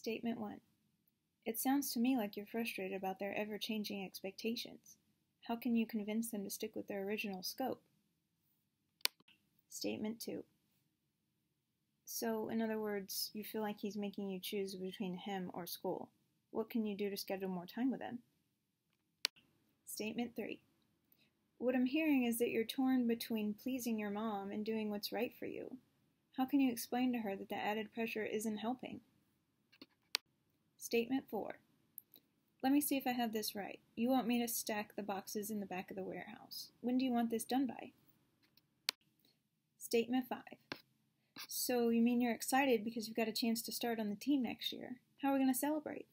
Statement 1. It sounds to me like you're frustrated about their ever changing expectations. How can you convince them to stick with their original scope? Statement 2. So, in other words, you feel like he's making you choose between him or school. What can you do to schedule more time with him? Statement 3. What I'm hearing is that you're torn between pleasing your mom and doing what's right for you. How can you explain to her that the added pressure isn't helping? Statement 4. Let me see if I have this right. You want me to stack the boxes in the back of the warehouse. When do you want this done by? Statement 5. So you mean you're excited because you've got a chance to start on the team next year. How are we going to celebrate?